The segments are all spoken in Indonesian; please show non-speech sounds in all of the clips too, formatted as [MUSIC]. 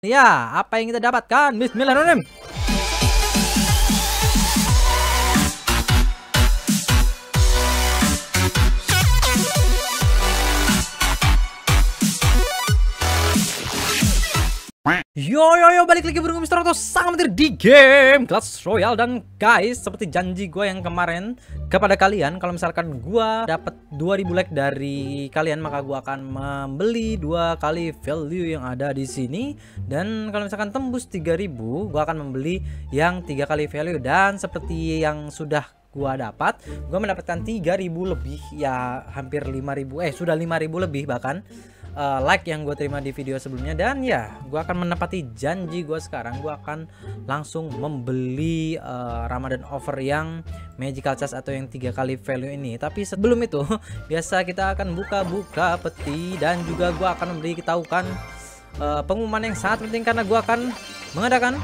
Ya, apa yang kita dapatkan? Bismillahirrahmanirrahim. Yo yo yo balik lagi bareng Mister Otto sang menteri di game Clash Royale. Dan guys seperti janji gue yang kemarin kepada kalian kalau misalkan gue dapat 2000 like dari kalian maka gue akan membeli dua kali value yang ada di sini. Dan kalau misalkan tembus 3000 gue akan membeli yang tiga kali value. Dan seperti yang sudah gua dapat gua mendapatkan 3000 lebih ya hampir 5000 eh sudah 5000 lebih bahkan uh, like yang gue terima di video sebelumnya. Dan ya gue akan menepati janji gue sekarang. Gue akan langsung membeli uh, Ramadan offer yang magical chest atau yang tiga kali value ini. Tapi sebelum itu [LAUGHS] biasa kita akan buka-buka peti dan juga gue akan memberi ketahukan uh, pengumuman yang sangat penting karena gue akan mengadakan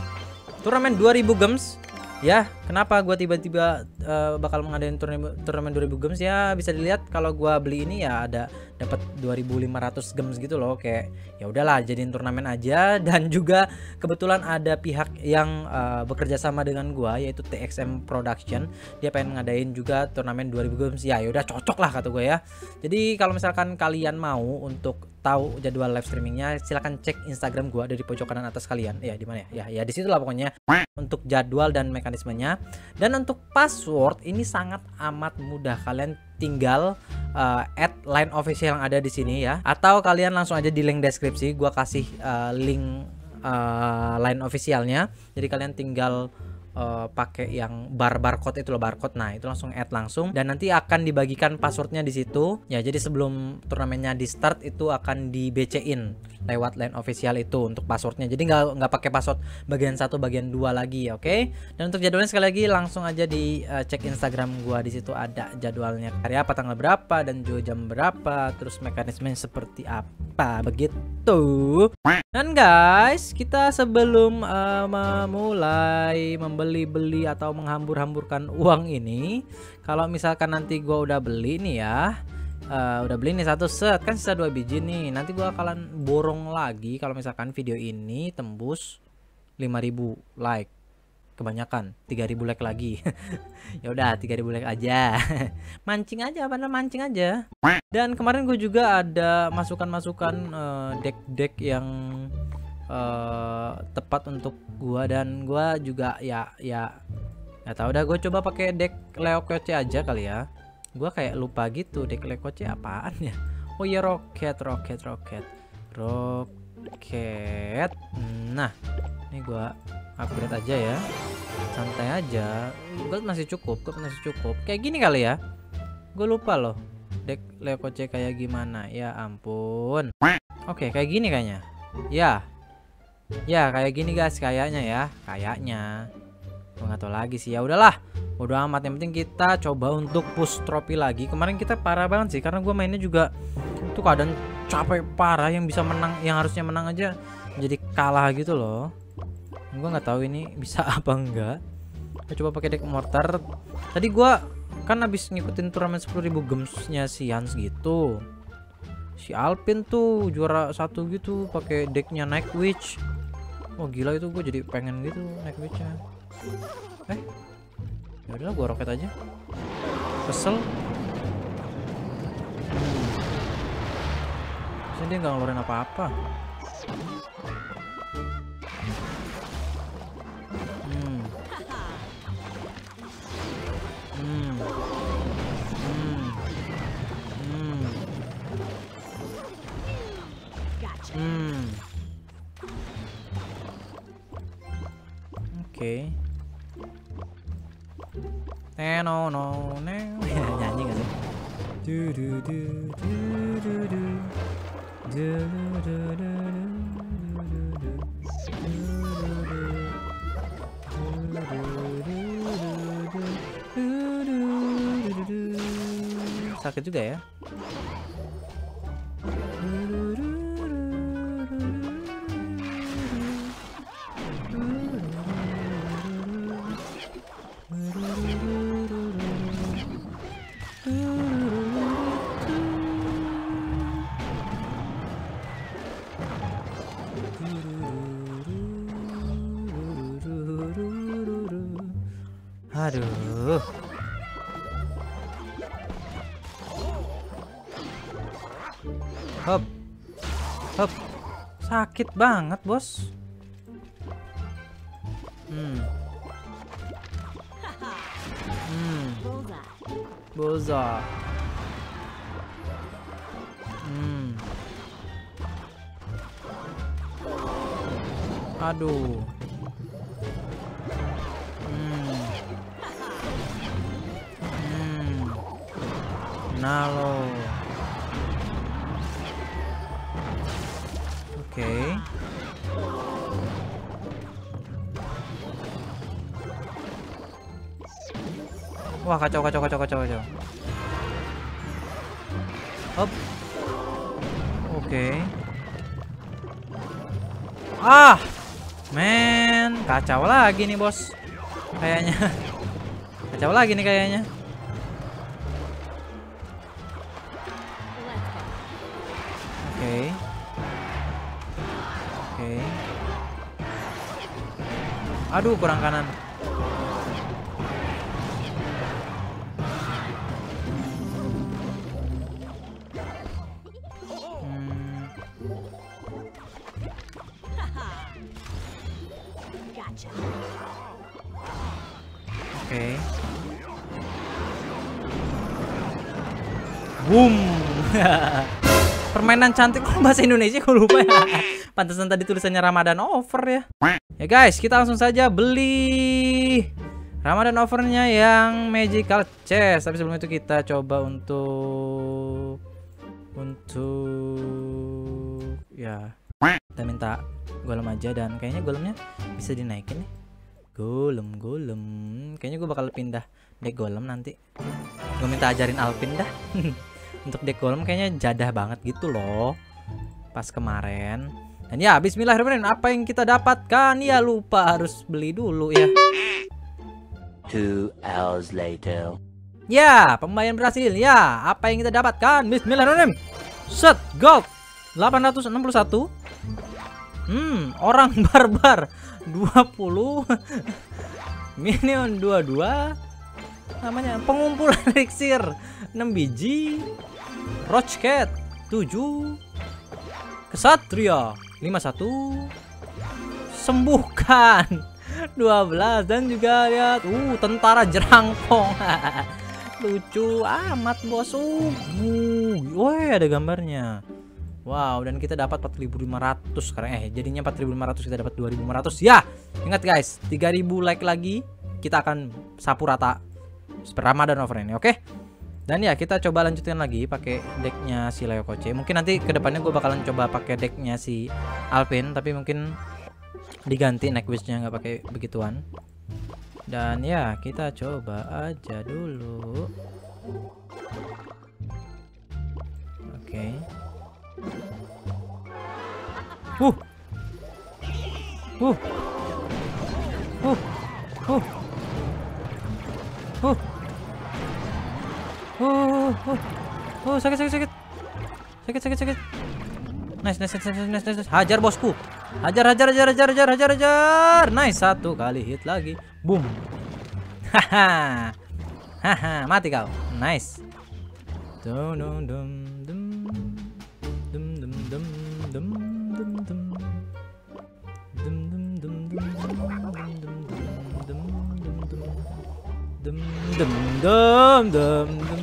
turnamen 2000 gems ya kenapa gue tiba-tiba uh, bakal mengadain turnamen turnamen 2000 gems ya bisa dilihat kalau gue beli ini ya ada dapat 2500 gems gitu loh. Kayak ya udahlah jadiin turnamen aja. [LAUGHS] Dan juga kebetulan ada pihak yang uh, bekerja sama dengan gue yaitu TXM Production. Dia pengen ngadain juga turnamen 2000 gems ya ya udah cocok lah kata gue ya. Jadi kalau misalkan kalian mau untuk tahu jadwal live streamingnya silahkan cek Instagram gua dari pojok kanan atas kalian. Ya di mana ya? Ya ya di situ lah pokoknya. Untuk jadwal dan mekanismenya. Dan untuk password ini sangat amat mudah. Kalian tinggal uh, add line official yang ada di sini ya. Atau kalian langsung aja di link deskripsi gua kasih uh, link uh, line officialnya. Jadi kalian tinggal uh, pakai yang bar barcode itu loh barcode. Nah itu langsung add langsung. Dan nanti akan dibagikan passwordnya di situ. Ya jadi sebelum turnamennya di start itu akan di BC-in lewat line official itu untuk passwordnya. Jadi nggak nggak pakai password bagian satu bagian dua lagi oke? Okay? dan untuk jadwalnya sekali lagi langsung aja di uh, cek Instagram gua di situ ada jadwalnya. Hari apa tanggal berapa dan juga jam berapa terus mekanisme seperti apa begitu. Dan guys kita sebelum uh, memulai membeli-beli atau menghambur-hamburkan uang ini kalau misalkan nanti gua udah beli nih ya uh, udah beli nih satu. Set kan sisa dua biji nih. Nanti gua akan borong lagi. Kalau misalkan video ini tembus 5000 like. Kebanyakan 3000 like lagi. [LAUGHS] Ya udah 3000 like aja. [LAUGHS] Mancing aja apa mancing aja. Dan kemarin gue juga ada masukan-masukan uh, deck-deck yang uh, tepat untuk gua. Dan gua juga ya ya nggak tahu udah gue coba pakai deck Leo Koce aja kali ya Gua kayak lupa gitu dek lekoce apaan ya? Oh iya roket roket roket. Roket. Nah ini gua upgrade aja ya. Santai aja. Gue masih cukup gue masih cukup. Kayak gini kali ya. Gue lupa loh dek lekoce kayak gimana. Ya ampun. Oke kayak gini kayaknya. Ya. Ya kayak gini guys kayaknya ya. Kayaknya. gue nggak tahu lagi sih. Ya udahlah udah amat. Yang penting kita coba untuk push trofi lagi. Kemarin kita parah banget sih karena gue mainnya juga tuh keadaan capek parah. Yang bisa menang yang harusnya menang aja jadi kalah gitu loh. Gue nggak tahu ini bisa [LAUGHS] apa enggak. Kita coba pakai deck mortar. Tadi gue kan habis ngikutin turnamen 10.000 gemsnya si Hans gitu. Si Alpin tuh juara satu gitu pakai decknya Night Witch oh gila itu gue jadi pengen gitu Night Witchnya eh ya udahlah gua roket aja kesel hmm. dia nggak ngeluarin apa-apa hmm. Hmm. Hmm. Hmm. Hmm. Okay. 노노네 아니 안녕히 가세요 두루두 두루두 두루루루루 sakit juga ya Aduh. Hop. Hop. Sakit banget, Bos. Hmm. Hmm. Boza. Hmm. Aduh. Nalo. Oke. Wah, kacau kacau kacau kacau kacau. Hop. Oke. Ah. Men, kacau lagi nih, Bos. Kayaknya. [LAUGHS] Kacau lagi nih kayaknya. okay. oke okay. aduh kurang kanan Boom! [LAUGHS] Permainan cantik kok bahasa Indonesia gue lupa ya. [LAUGHS] Pantesan tadi tulisannya Ramadan offer ya. Ya guys, kita langsung saja beli Ramadan offernya yang magical chest. Tapi sebelum itu kita coba untuk untuk ya kita minta golem aja dan kayaknya golemnya bisa dinaikin nih. Golem, golem. Kayaknya gue bakal pindah deck golem nanti. Gue minta ajarin Alvin dah. [LAUGHS] Untuk deck golem kayaknya jadah banget gitu loh. Pas kemarin. Dan ya, bismillahirrahmanirrahim. Apa yang kita dapatkan? Ya lupa harus beli dulu ya. Two hours later. Ya, pembayaran berhasil. Ya, apa yang kita dapatkan? Bismillahirrahmanirrahim. Set gold 861. Hmm, orang [LAUGHS] barbar 20. Minion 22. Namanya pengumpulan [LAUGHS] elixir 6 biji. Roach cat 7. Kesatria 51. Sembuhkan [LAUGHS] 12 dan juga lihat uh tentara jerangkong. [LAUGHS] Lucu amat bos. Uh, woi ada gambarnya. Wow, dan kita dapat 4.500 sekarang eh jadinya 4.500 kita dapat 2.500. Ya, ingat guys, 3.000 like lagi kita akan sapu rata Ramadan over ini, oke? Dan ya kita coba lanjutin lagi pakai decknya si Leo Koce. Mungkin nanti ke depannya gue bakalan coba pakai decknya si Alvin, tapi mungkin diganti neck wishnya nggak pakai begituan. Dan ya kita coba aja dulu. Oke. Uh. Uh. Uh. Uh. Uh. Uh. Uh. Oh, sakit sakit sakit. Sakit sakit sakit. Nice nice nice nice nice. nice. Hajar bosku. Hajar hajar hajar hajar hajar hajar hajar. Nice satu kali hit lagi. Boom. [LAUGHS] Haha. Haha, mati kau. Nice. Dum dum dum dum dum dum dum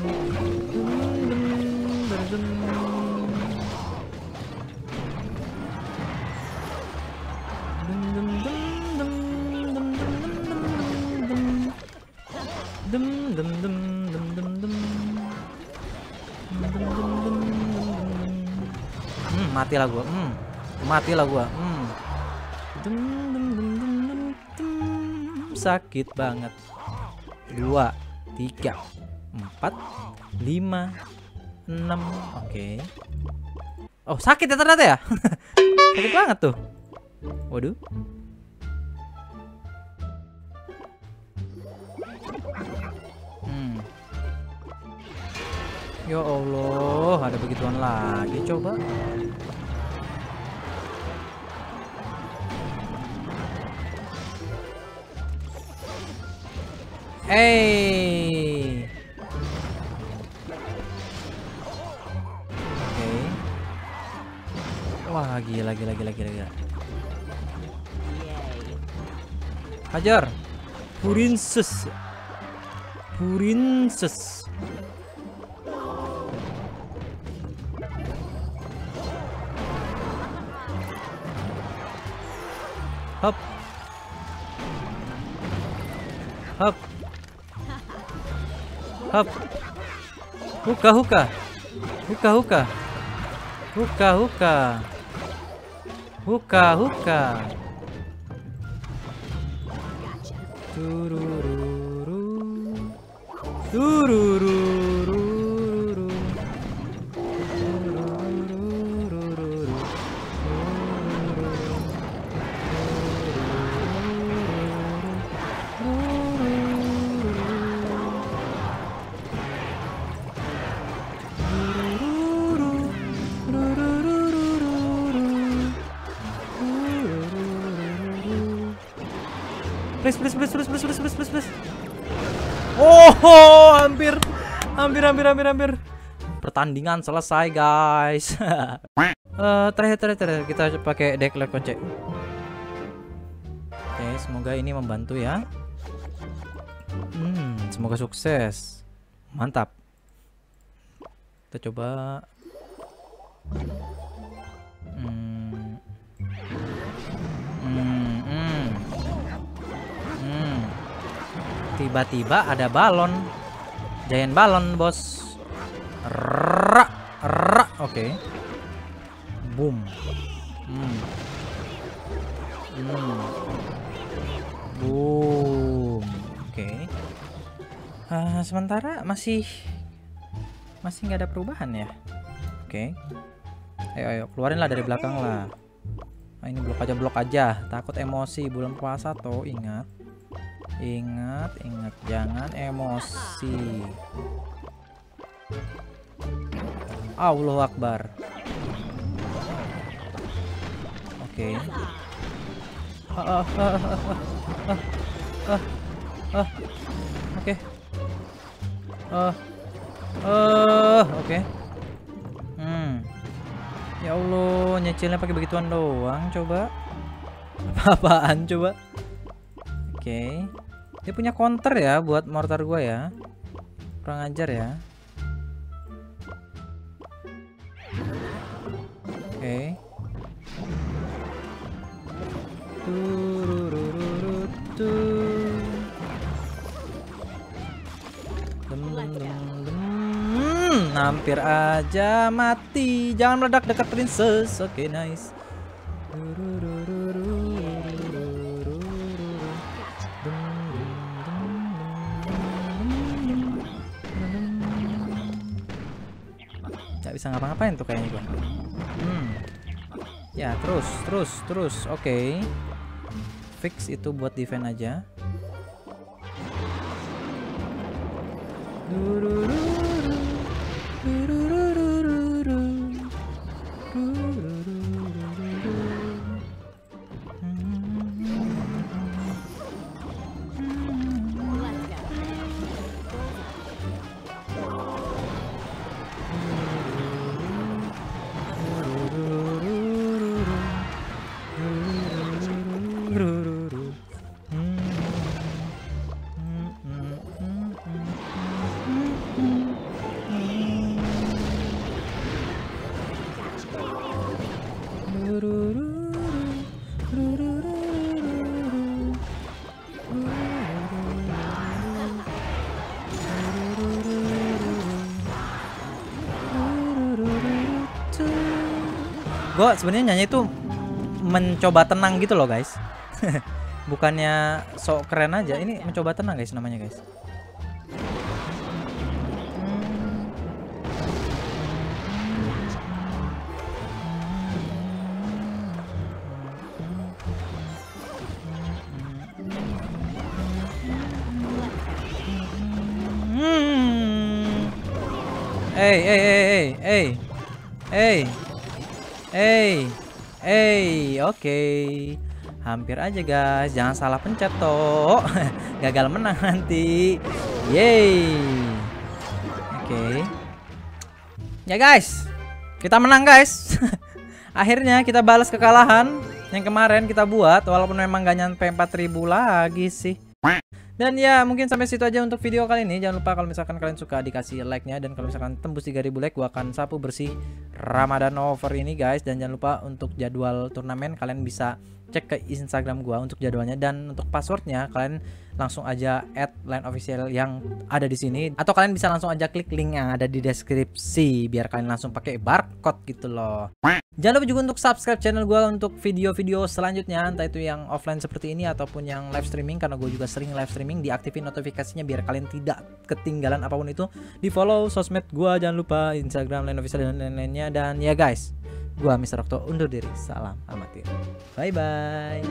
Hmm, mati lah gua. Hmm, mati lah gua. Hmm. Sakit banget. Dua tiga, empat, lima, enam. Oke. Oh, sakit ya ternyata ya? [LAUGHS] sakit banget tuh. Waduh. Hmm. Ya Allah, ada begituan lagi coba. Eh. Wah, gila gila gila gila gila. Hajar. Purinses. Purinses. Hop. Hop. Hop. Huka huka. Huka huka. Huka huka. Ruka, ruka. Tururu. Tururu. Please, please, please, please, please, please, please, please, please. Oh, [LAUGHS] hampir, hampir, hampir, hampir, hampir. Pertandingan selesai, guys. [LAUGHS] Eh, terakhir, terakhir, terakhir, kita pakai deck kocek. Oke, semoga ini membantu ya. Hmm, semoga sukses. Mantap. Kita coba. Tiba-tiba ada balon. Giant balon, bos. Rak, rak. Oke. Boom. Hmm. Hmm. Boom. Oke. Ah, sementara masih masih nggak ada perubahan ya. Oke. Ayo ayo keluarin lah dari belakang lah. Ah, ini blok aja blok aja. Takut emosi bulan puasa tuh ingat. Ingat, ingat jangan emosi. Allahu Akbar. Oke. Oke. Oke. Hmm. Ya Allah, nyecilnya pakai begituan doang coba. [LAUGHS] Apa-apaan coba? Oke. Dia punya counter ya buat mortar gua ya. Kurang ajar ya. Oke. Okay. Hmm, hampir aja mati. Jangan meledak dekat princess. Oke, okay, nice. Dururu. Nggak bisa ngapa-ngapain tuh kayaknya gua. Hmm. Ya, terus, terus, terus. Oke. Fix itu buat defend aja. Durururu, Gue sebenarnya nyanyi itu mencoba tenang gitu loh guys. [LAUGHS] Bukannya sok keren aja. Ini mencoba tenang guys namanya guys. Hey, hey, hey, hey, hey, hey, hey, oke. Hampir aja guys, jangan salah pencet toh. [LAUGHS] Gagal menang nanti. Yeay. Oke. Ya guys, kita menang guys. [LAUGHS] Akhirnya kita balas kekalahan yang kemarin kita buat walaupun memang gak nyampe 4000 lagi sih. Dan ya mungkin sampai situ aja untuk video kali ini. Jangan lupa kalau misalkan kalian suka dikasih like-nya. Dan kalau misalkan tembus 3000 like gua akan sapu bersih Ramadan over ini guys. Dan jangan lupa untuk jadwal turnamen kalian bisa cek ke Instagram gua untuk jadwalnya. Dan untuk passwordnya kalian langsung aja add line official yang ada di sini. Atau kalian bisa langsung aja klik link yang ada di deskripsi biar kalian langsung pakai barcode gitu loh. Jangan lupa juga untuk subscribe channel gua untuk video-video selanjutnya. Entah itu yang offline seperti ini ataupun yang live streaming karena gue juga sering live streaming diaktifin notifikasinya biar kalian tidak ketinggalan apa pun itu. Di follow sosmed gua jangan lupa Instagram line official dan lain-lainnya. Dan ya guys Gua Mr. Okto undur diri. Salam amatir. Bye bye.